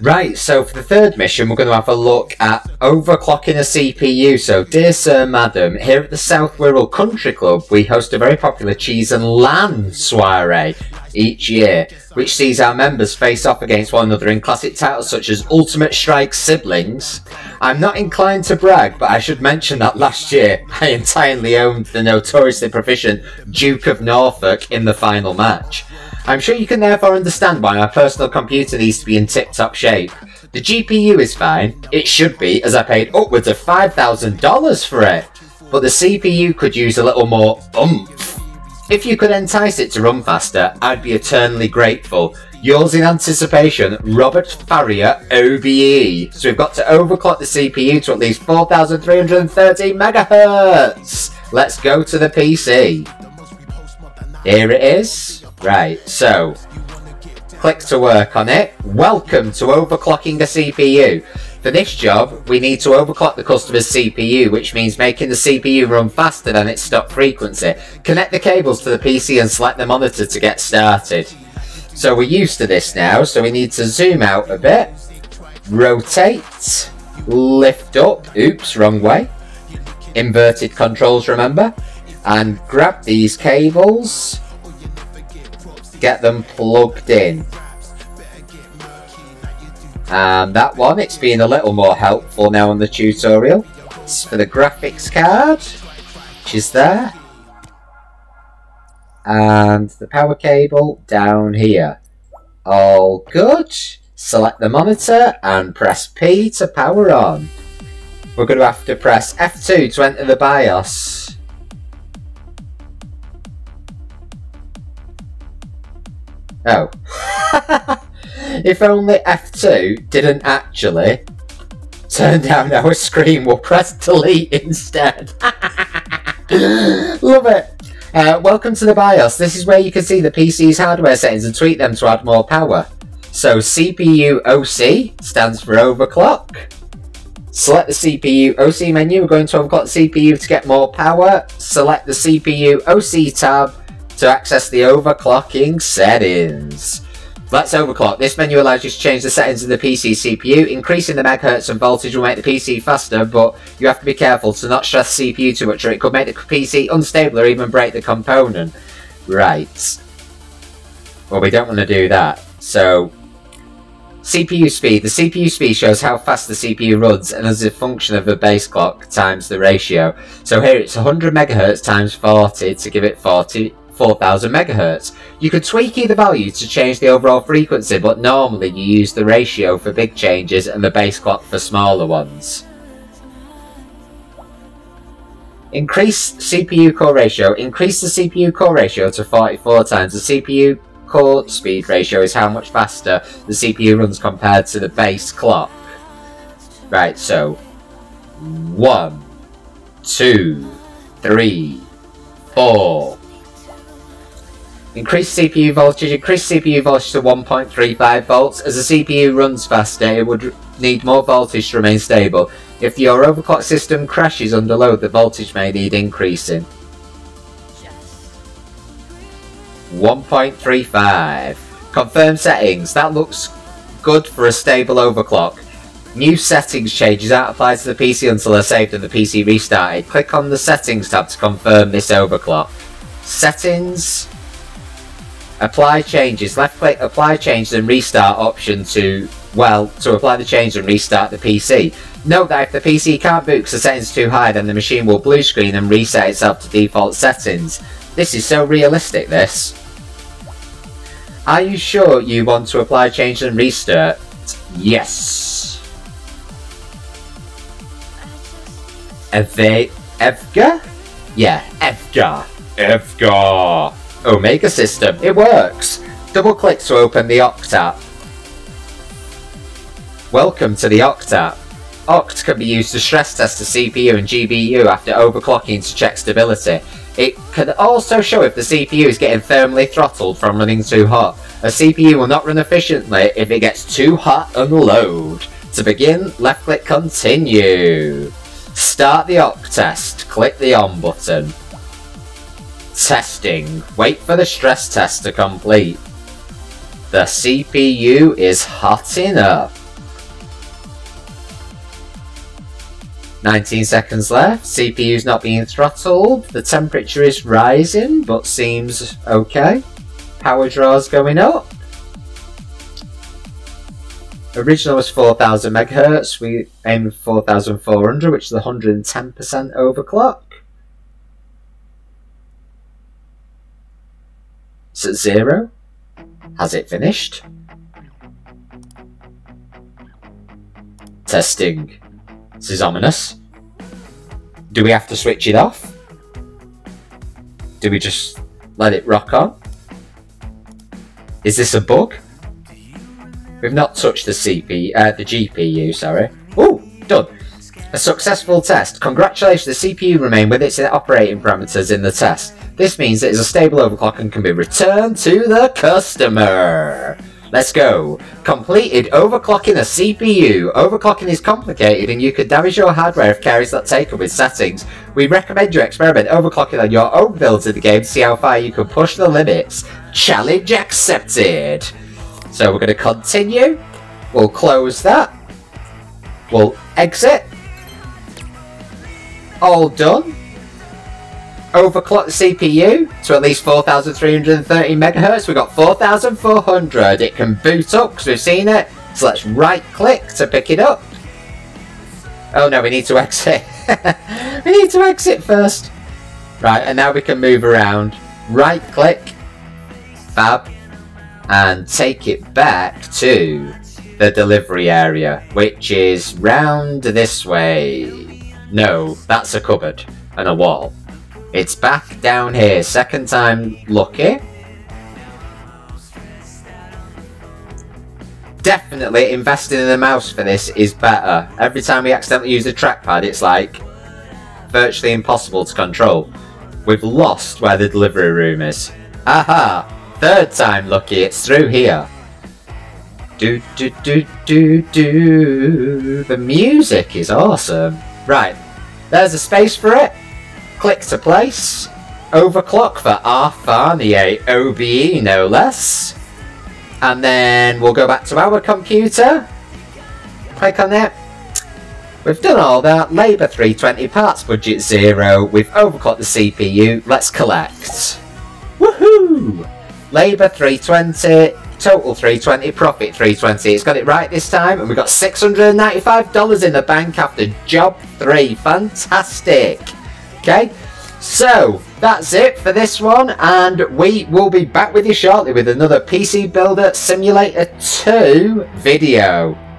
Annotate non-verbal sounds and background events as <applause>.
Right, so for the third mission, we're going to have a look at overclocking a CPU. So, dear Sir, Madam, here at the South Wirral Country Club, we host a very popular cheese and LAN soiree each year, which sees our members face off against one another in classic titles such as Ultimate Strike Siblings. I'm not inclined to brag, but I should mention that last year <laughs> I entirely owned the notoriously proficient Duke of Norfolk in the final match. I'm sure you can therefore understand why my personal computer needs to be in tip-top shape. The GPU is fine, it should be, as I paid upwards of $5,000 for it, but the CPU could use a little more oomph. If you could entice it to run faster, I'd be eternally grateful. Yours in anticipation, Robert Ferrier, OBE. So we've got to overclock the CPU to at least 4,330 megahertz. Let's go to the PC. Here it is. Right, so click to work on it. Welcome to overclocking a CPU. For this job, we need to overclock the customer's CPU, which means making the CPU run faster than its stock frequency. Connect the cables to the PC and select the monitor to get started. So we're used to this now, so we need to zoom out a bit, rotate, lift up, oops, wrong way, inverted controls remember, and grab these cables, get them plugged in. And that one, it's been a little more helpful now on the tutorial. It's for the graphics card, which is there. And the power cable down here. All good. Select the monitor and press P to power on. We're going to have to press F2 to enter the BIOS. Oh. <laughs> if only F2 didn't actually turn down our screen, we'll press delete instead. <laughs> Love it. Uh, welcome to the BIOS. This is where you can see the PC's hardware settings and tweak them to add more power. So CPU OC stands for overclock. Select the CPU OC menu. We're going to overclock the CPU to get more power. Select the CPU OC tab to access the overclocking settings. Let's overclock. This menu allows you to change the settings of the PC CPU. Increasing the megahertz and voltage will make the PC faster, but you have to be careful to not stress CPU too much or it could make the PC unstable or even break the component. Right. Well, we don't want to do that. So, CPU speed. The CPU speed shows how fast the CPU runs and as a function of the base clock times the ratio. So here it's 100 megahertz times 40 to give it 40 4000 megahertz. You could tweak either value to change the overall frequency, but normally you use the ratio for big changes and the base clock for smaller ones. Increase CPU core ratio. Increase the CPU core ratio to 44 times. The CPU core speed ratio is how much faster the CPU runs compared to the base clock. Right, so one, two, three, four, Increase CPU voltage. Increase CPU voltage to 1.35 volts. As the CPU runs faster, it would need more voltage to remain stable. If your overclock system crashes under load, the voltage may need increasing. 1.35. Confirm settings. That looks good for a stable overclock. New settings changes aren't applied to the PC until they're saved and the PC restarted. Click on the settings tab to confirm this overclock. Settings. Apply changes. Left click apply changes and restart option to, well, to apply the change and restart the PC. Note that if the PC can't boot because the settings too high, then the machine will blue screen and reset itself to default settings. This is so realistic, this. Are you sure you want to apply change and restart? Yes. Eve Evga? Yeah, Evga. Evga. Omega system. It works! Double click to open the Oct app. Welcome to the Oct app. Oct can be used to stress test the CPU and GPU after overclocking to check stability. It can also show if the CPU is getting thermally throttled from running too hot. A CPU will not run efficiently if it gets too hot and load. To begin, left click continue. Start the Oct test. Click the on button. Testing. Wait for the stress test to complete. The CPU is hot enough. 19 seconds left. CPU's not being throttled. The temperature is rising, but seems okay. Power draw's going up. Original was 4000 megahertz. We aim for 4400, which is 110% overclock. It's at zero. Has it finished? Testing. This is ominous. Do we have to switch it off? Do we just let it rock on? Is this a bug? We've not touched the CP, uh, the GPU, sorry. Oh, done. A successful test. Congratulations, the CPU remained with its operating parameters in the test. This means it is a stable overclock and can be returned to the customer. Let's go. Completed overclocking a CPU. Overclocking is complicated and you could damage your hardware if care is not taken with settings. We recommend you experiment overclocking on your own builds of the game to see how far you can push the limits. Challenge accepted. So we're going to continue. We'll close that. We'll exit. All done overclock the CPU to at least 4330 megahertz. We've got 4400. It can boot up because we've seen it. So let's right click to pick it up. Oh no, we need to <laughs> exit. we need to exit first. Right, and now we can move around. Right click, fab, and take it back to the delivery area, which is round this way. No, that's a cupboard and a wall. It's back down here. Second time lucky. Definitely investing in a mouse for this is better. Every time we accidentally use the trackpad, it's like virtually impossible to control. We've lost where the delivery room is. Aha! Third time lucky, it's through here. Do do do do do. The music is awesome. Right, there's a space for it. Click to place. Overclock for Arfania OBE, no less. And then we'll go back to our computer. Click on it. We've done all that. Labour 320, parts budget 0. We've overclocked the CPU. Let's collect. Woohoo! Labour 320, total 320, profit 320. It's got it right this time, and we've got $695 in the bank after job 3. Fantastic! Okay, so that's it for this one, and we will be back with you shortly with another PC Builder Simulator 2 video.